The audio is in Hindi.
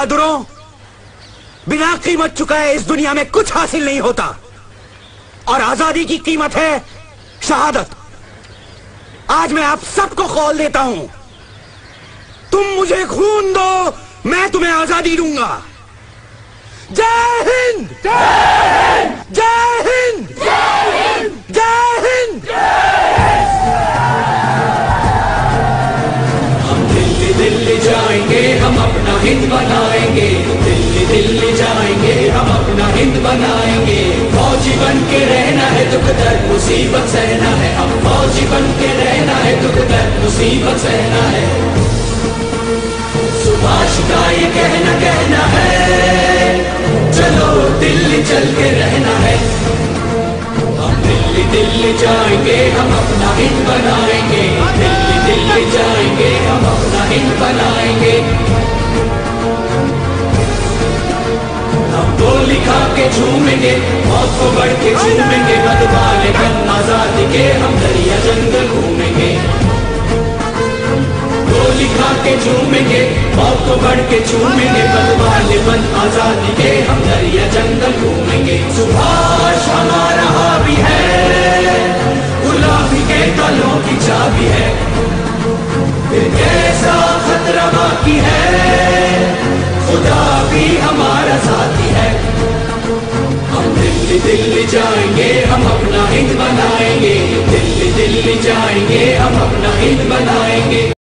बहादुरों बिना कीमत चुकाए इस दुनिया में कुछ हासिल नहीं होता। और आज़ादी की कीमत है शहादत। आज मैं आप सबको कॉल देता हूँ। तुम मुझे खून दो, मैं तुम्हें आज़ादी दूँगा। जय हिंद! जय जाएँगे, हम अपना हिंद बनाएँगे। दिल्ली दिल्ली जाएँगे, हम अपना हिंद बनाएँगे। फौजी बन के रहना है दुख दर्द मुसीबत सहना है। हम फौजी बन के रहना है दुख दर्द मुसीबत सहना है। सुभाष का ये कहना कहना है, चलो दिल्ली चल के रहना है। हम दिल्ली दिल्ली जाएँगे, हम अपना हिंद अपना बनाएँगे। हम गोली खा के झूमेंगे, मौत को बढ़ के झूमेंगे बदवाले बन आज़ादी के हम दरिया जंगल घूमेंगे। गोली के झूमेंगे, मौत को बढ़ के झूमेंगे बदवाले बन आज़ादी के हम दरिया जंगल घूमेंगे। सुभाष हमारा जाएँगे हम अपना हिंद बनाएँगे दिल्ली दिल्ली जाएँगे हम अपना हिंद बनाएँगे